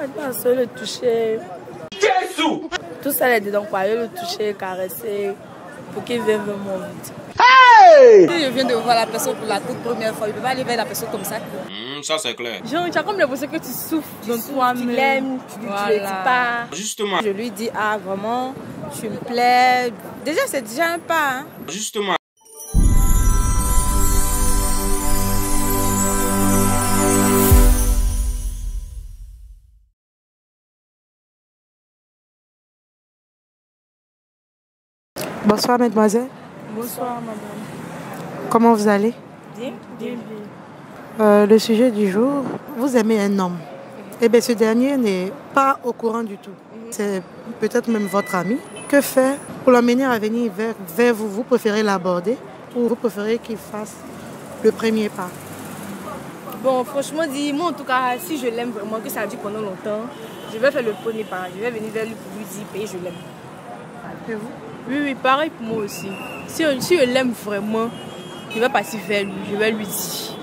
Le toucher. Jésus Tout ça, est dedans, quoi. Je le toucher, caresser, pour qu'il vienne vraiment vite. Si je viens de voir la personne pour la toute première fois, je ne peux pas aller vers la personne comme ça. Hmm, Ça c'est clair. Genre, tu as comme l'impression que tu souffres dans toi-même. Tu l'aimes, tu ne Voilà. le dis pas. Justement, Je lui dis, ah vraiment, tu me plais. Déjà, c'est déjà un pas. hein. justement. Bonsoir, mademoiselle. Bonsoir, madame. Comment vous allez? Bien, bien, bien. Euh, Le sujet du jour, vous aimez un homme. Eh bien, ce dernier n'est pas au courant du tout. C'est peut-être même votre ami. Que faire pour l'amener à venir vers, vers vous? Vous préférez l'aborder ou vous préférez qu'il fasse le premier pas? Bon, franchement, dit, moi en tout cas, si je l'aime vraiment, que ça a duré pendant longtemps, je vais faire le premier pas. Je vais venir vers lui pour lui dire, paye, je l'aime. Et vous? Oui, oui, pareil pour moi aussi. Si, si je l'aime vraiment, je vais passer vers lui, je vais lui dire.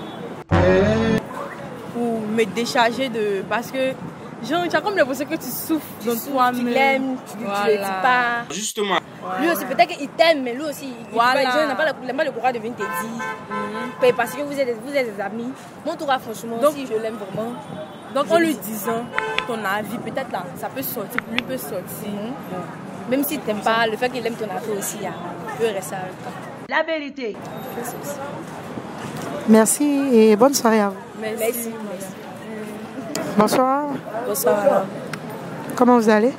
Pour me décharger de. Parce que, genre, tu as comme l'impression que tu souffres dans toi-même. Tu l'aimes, tu ne le dis pas. Justement. Lui aussi, peut-être qu'il t'aime, mais lui aussi, il Voilà. il n'a pas, le- il n'a pas le courage de venir te dire. Mais Parce que vous êtes, vous êtes des amis. Tout cas, franchement, Donc- si je l'aime vraiment, Donc, en lui disant ton avis, peut-être là, ça peut sortir, lui peut sortir. Même si tu n'aimes pas, le fait qu'il aime ton avis aussi, il y a- il peut rester avec toi. La vérité. Merci et bonne soirée à vous. Merci. Bonsoir. Bonsoir. Comment vous allez?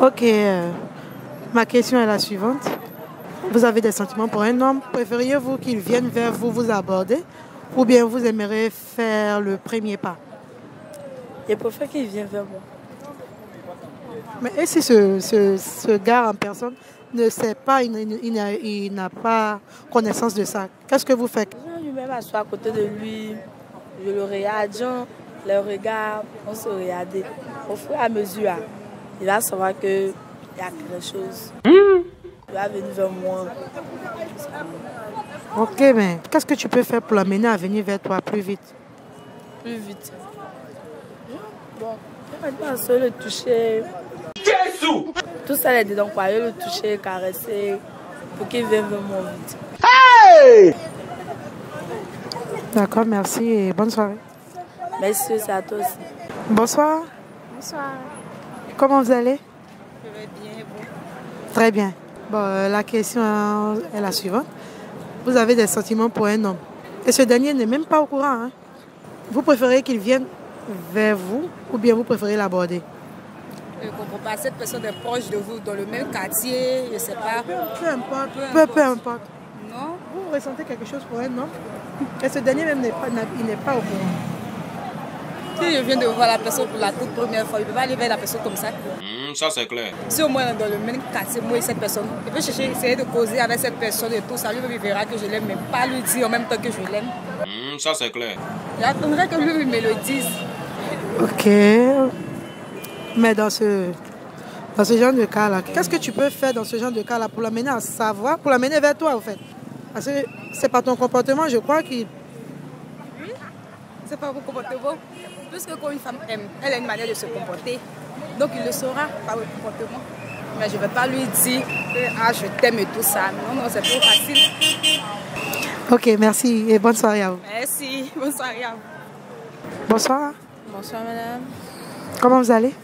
Ok. euh, ma question est la suivante. Vous avez des sentiments pour un homme. Préfériez-vous qu'il vienne vers vous vous aborder ou bien vous aimeriez faire le premier pas? Je préfère qu'il vienne vers moi. Mais et si ce, ce, ce gars en personne ne sait pas, il, il- il n'a- pas connaissance de ça, qu'est-ce que vous faites? Je lui-même assois à côté de lui, je le regarde, genre, le regard, on se regarde. Au fur et à mesure, ah, il va savoir qu'il y a quelque chose. Il va venir vers moi. Ok, mais qu'est-ce que tu peux faire pour l'amener à venir vers toi plus vite? Plus vite. Bon, je vais pas le toucher. Jésus Tout ça est dedans, quoi. Le toucher, caresser, pour qu'il vienne vers moi vite. D'accord, merci et bonne soirée. Merci, c'est à toi aussi. Bonsoir, Bonsoir. comment vous allez? Je vais bien, bon. Très bien. Bon, euh, la question est la suivante. Vous avez des sentiments pour un homme. Et ce dernier n'est même pas au courant. hein. Vous préférez qu'il vienne vers vous ou bien vous préférez l'aborder? Je ne comprends pas. Cette personne est proche de vous, dans le même quartier, je ne sais pas. Peu importe. Peu Peu, importe. peu importe. Non? Vous ressentez quelque chose pour un homme et ce dernier même n'est pas, il n'est pas au courant. Si je viens de voir la personne pour la toute première fois, je ne peux pas aller vers la personne comme ça. Hmm, Ça c'est clair. Si au moins dans le même quartier, moi et cette personne, je peux chercher, essayer de causer avec cette personne et tout ça. Lui, il verra que je l'aime, mais pas lui dire en même temps que je l'aime. Hmm, Ça c'est clair. J'attendrai que lui me le dise. Ok. Mais dans ce, dans ce genre de cas-là, qu'est-ce que tu peux faire dans ce genre de cas-là pour l'amener à savoir, pour l'amener vers toi, en fait? Parce que c'est par ton comportement, je crois qu'il. C'est pas vos comportements. Puisque quand une femme aime, elle a une manière de se comporter. Donc il le saura par le comportement. Mais je ne vais pas lui dire que ah, je t'aime et tout ça. Non, non, c'est trop facile. Ok, merci et bonne soirée à vous. Merci. Bonne soirée à vous. Bonsoir, Bonsoir, madame. comment vous allez? Oui,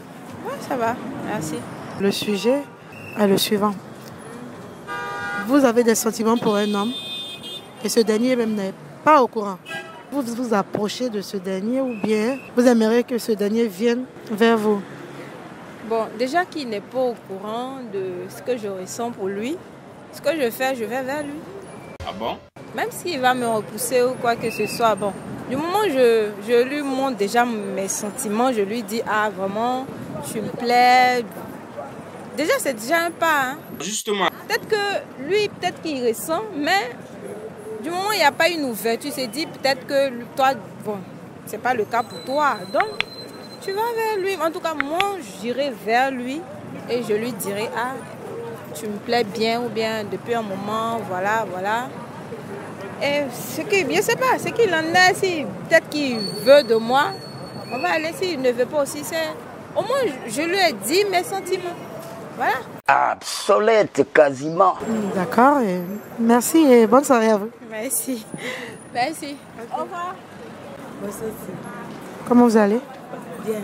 ça va. Merci. Le sujet est le suivant. Vous avez des sentiments pour un homme et ce dernier même n'est pas au courant. Vous vous approchez de ce dernier ou bien vous aimeriez que ce dernier vienne vers vous? Bon, déjà qu'il n'est pas au courant de ce que je ressens pour lui, ce que je fais, je vais vers lui. Ah bon? Même s'il va me repousser ou quoi que ce soit, bon. Du moment où je, je lui montre déjà mes sentiments, je lui dis, ah vraiment, tu me plais. Déjà, c'est déjà un pas. hein. Justement. Peut-être que lui, peut-être qu'il ressent, mais du moment où il n'y a pas une ouverture, tu s'est dit peut-être que toi, bon, c'est pas le cas pour toi. Donc, tu vas vers lui. En tout cas, moi, j'irai vers lui et je lui dirai, ah, tu me plais bien ou bien depuis un moment, voilà, voilà. Et ce qui, je sais pas, ce qu'il en est, si peut-être qu'il veut de moi, On va aller s'il ne veut pas aussi. C'est... Au moins, je lui ai dit mes sentiments. Voilà. Obsolète quasiment. D'accord. et Merci et bonne soirée à vous. Merci. Merci. Au revoir. Comment vous allez? Bien.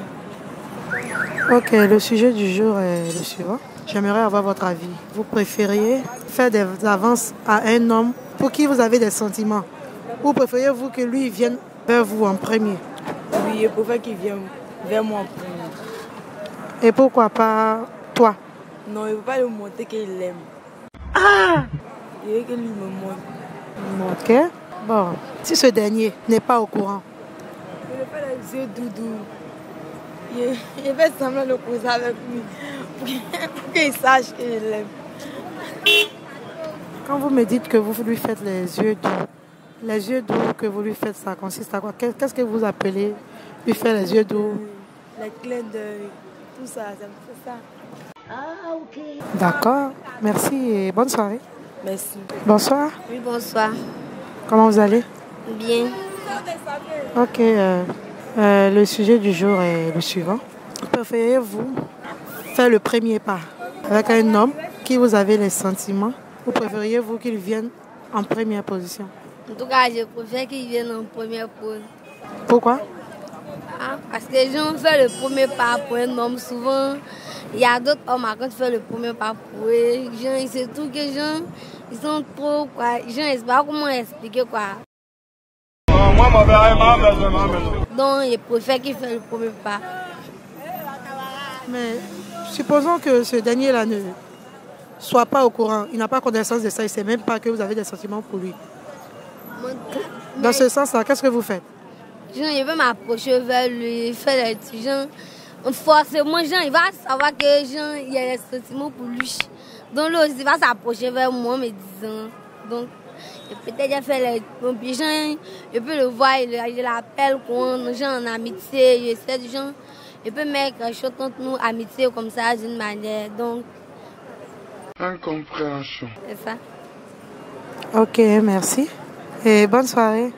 Ok, le sujet du jour est le suivant. J'aimerais avoir votre avis. Vous préfériez faire des avances à un homme pour qui vous avez des sentiments Ou préfériez-vous que lui vienne vers vous en premier? Oui, je préfère qu'il vienne vers moi en premier. Et pourquoi pas toi? Non, il ne veut pas lui montrer qu'il l'aime. Ah Il veut que lui me montre. Ok. Bon, si ce dernier n'est pas au courant, veut faire les yeux doudou. Il, il fait semblant de causer avec lui pour qu'il sache qu'il l'aime. quand vous me dites que vous lui faites les yeux doux, les yeux doux que vous lui faites, ça consiste à quoi? Qu'est- Qu'est-ce que vous appelez lui faire les yeux doux? Les clins d'œil, tout ça, ça me fait ça. D'accord. Merci et bonne soirée. Merci. Bonsoir. Oui, bonsoir. Comment vous allez? Bien. Ok. euh, euh, le sujet du jour est le suivant. Préférez-vous faire le premier pas avec un homme qui vous avez les sentiments ou préfériez-vous qu'il vienne en première position? En tout cas, je préfère qu'ils viennent en première pause. Pourquoi? Ah, parce que les gens font le premier pas pour un homme. Souvent, il y a d'autres hommes à quand tu fais le premier pas pour eux. Les gens, ils se trouvent que les gens, ils sont trop, quoi. Les gens, ils ne savent pas comment expliquer, quoi. Donc, je préfère qu'ils fassent le premier pas. Mais supposons que ce dernier-là ne soit pas au courant, il n'a pas connaissance de ça, il ne sait même pas que vous avez des sentiments pour lui. Dans ce sens-là, qu'est-ce que vous faites? Il veut m'approcher vers lui, faire les petits gens. Forcément, Jean, il va savoir que Jean, il y a des sentiments pour lui. Donc, lui aussi, il va s'approcher vers moi, me disant. Donc, peut-être fait les. Bon, je peux le voir, il il l'appelle, quoi, Jean en amitié, je sais, Jean. Je peux mettre quelque chose entre nous, amitié, comme ça, d'une manière. Donc, Incompréhension. c'est ça. Ok, merci. Et bonne soirée.